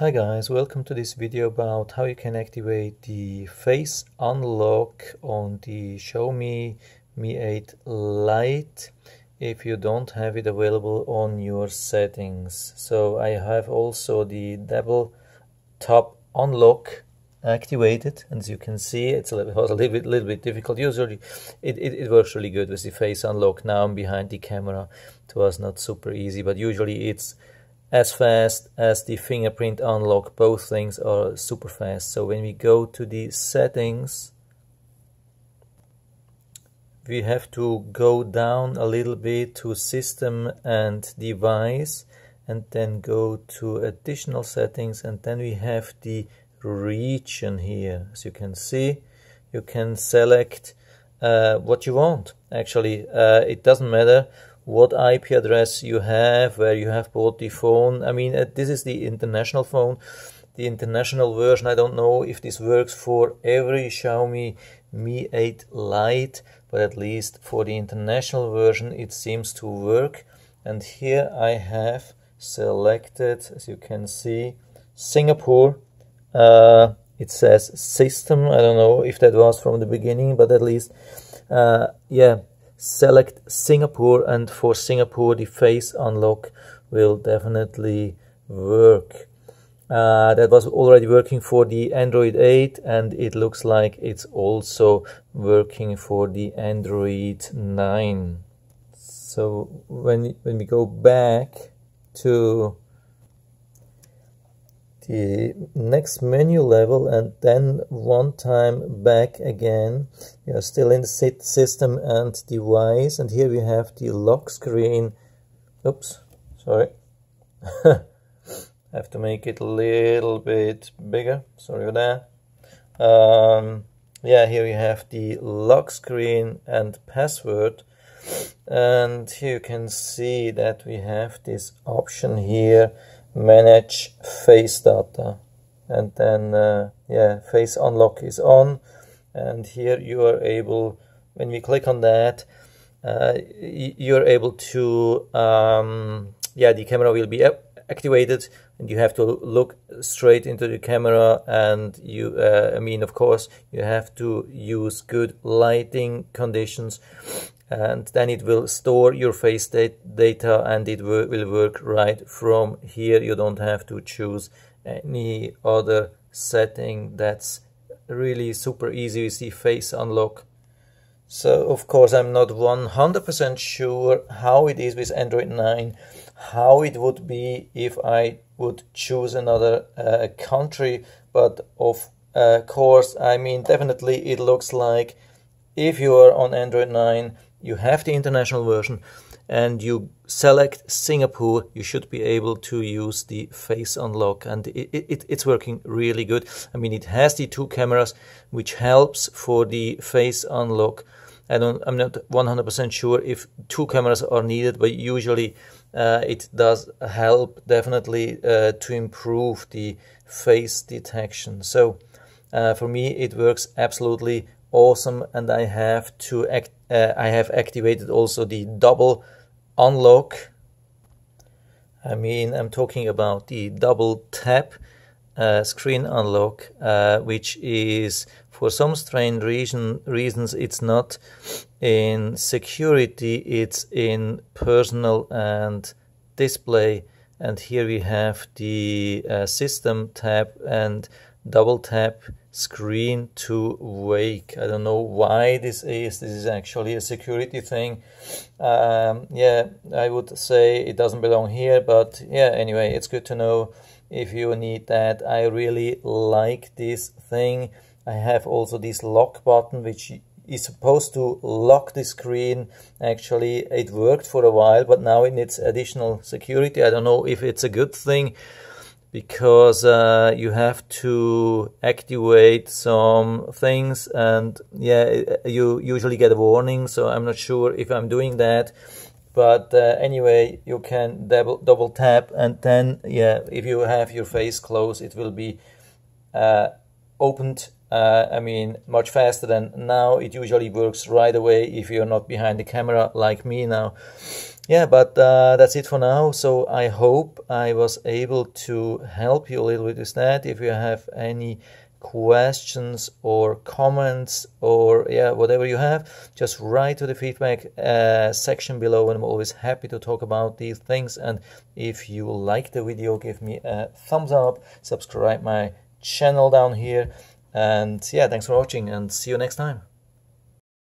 Hi guys, welcome to this video about how you can activate the face unlock on the Xiaomi Mi 8 Lite if you don't have it available on your settings. So I have also the double tap unlock activated. And as you can see it's a little, a little bit little bit difficult. Usually it, it, it works really good with the face unlock. Now I'm behind the camera it was not super easy but usually it's as fast as the fingerprint unlock. Both things are super fast. So when we go to the settings, we have to go down a little bit to system and device and then go to additional settings and then we have the region here. As you can see, you can select uh, what you want. Actually, uh, it doesn't matter what IP address you have, where you have bought the phone. I mean, uh, this is the international phone. The international version, I don't know if this works for every Xiaomi Mi 8 Lite, but at least for the international version, it seems to work. And here I have selected, as you can see, Singapore. Uh, it says system. I don't know if that was from the beginning, but at least, uh, yeah, select Singapore and for Singapore the face unlock will definitely work. Uh, that was already working for the Android 8 and it looks like it's also working for the Android 9. So when, when we go back to the next menu level and then one time back again. We are still in the system and device and here we have the lock screen. Oops sorry. I have to make it a little bit bigger. Sorry for that. Um, yeah here we have the lock screen and password. And here you can see that we have this option here manage face data. And then uh, yeah face unlock is on. And here you are able when we click on that uh, you're able to um, yeah the camera will be activated. And you have to look straight into the camera. And you uh, I mean of course you have to use good lighting conditions and then it will store your face data and it will work right from here. You don't have to choose any other setting. That's really super easy. You see face unlock. So of course I'm not 100% sure how it is with Android 9 how it would be if I would choose another uh, country but of uh, course I mean definitely it looks like if you are on Android 9 you have the international version and you select Singapore, you should be able to use the face unlock and it, it, it's working really good. I mean, it has the two cameras, which helps for the face unlock. I don't, I'm not 100% sure if two cameras are needed, but usually uh, it does help definitely uh, to improve the face detection. So uh, for me, it works absolutely awesome and I have to act, uh, I have activated also the double unlock. I mean I'm talking about the double tap uh, screen unlock uh, which is for some strange reason reasons it's not in security it's in personal and display. And here we have the uh, system tab and double tap screen to wake. I don't know why this is. This is actually a security thing. Um, yeah, I would say it doesn't belong here, but yeah, anyway, it's good to know if you need that. I really like this thing. I have also this lock button, which is supposed to lock the screen. Actually, it worked for a while, but now it needs additional security. I don't know if it's a good thing because uh, you have to activate some things and yeah you usually get a warning so I'm not sure if I'm doing that. But uh, anyway you can double, double tap and then yeah if you have your face closed it will be uh, opened uh, I mean, much faster than now. It usually works right away if you're not behind the camera like me now. Yeah, but uh, that's it for now. So I hope I was able to help you a little bit with that. If you have any questions or comments or yeah whatever you have just write to the feedback uh, section below and i'm always happy to talk about these things and if you like the video give me a thumbs up subscribe my channel down here and yeah thanks for watching and see you next time